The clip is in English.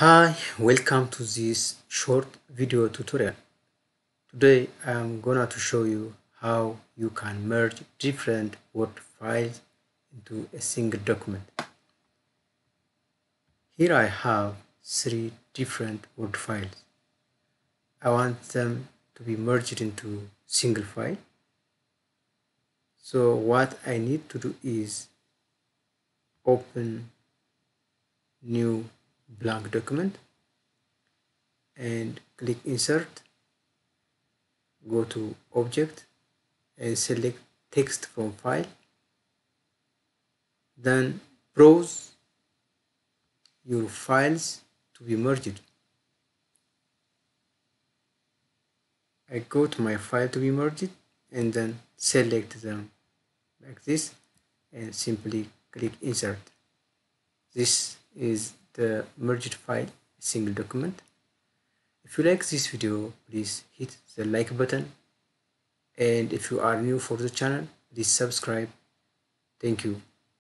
Hi, welcome to this short video tutorial. Today I'm gonna to show you how you can merge different Word files into a single document. Here I have three different Word files. I want them to be merged into single file. So what I need to do is open new blank document and click insert go to object and select text from file then browse your files to be merged. I go to my file to be merged and then select them like this and simply click insert. This is the merged file single document. If you like this video please hit the like button. And if you are new for the channel please subscribe. Thank you